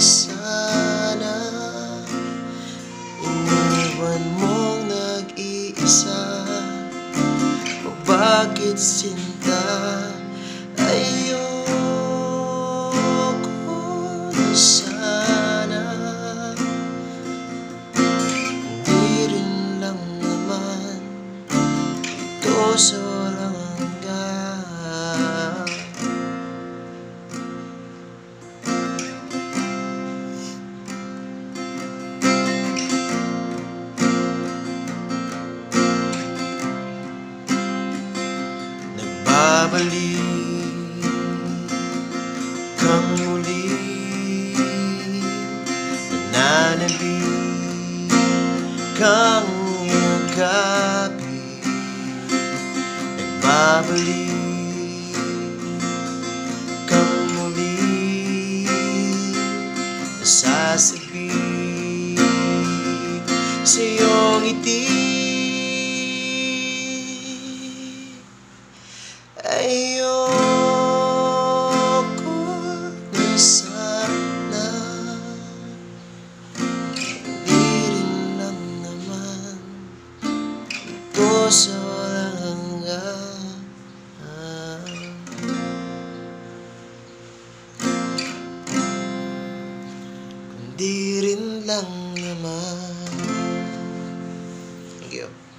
Sana Iniwan mong nag-iisa. O bakit sinta Ayoko sana? Hindi rin lang naman Ito sa Nagbabalik kang muli Nananalig kang yakapin Nagbabalik kang muli Nasasabi sa iyong ngiti sa walang hanggan Kundi rin lang naman Thank you.